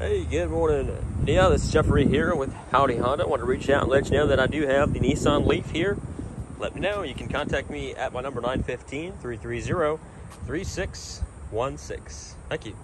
Hey, good morning. Yeah, this is Jeffrey here with Howdy Honda. I want to reach out and let you know that I do have the Nissan Leaf here. Let me know. You can contact me at my number 915 330 3616. Thank you.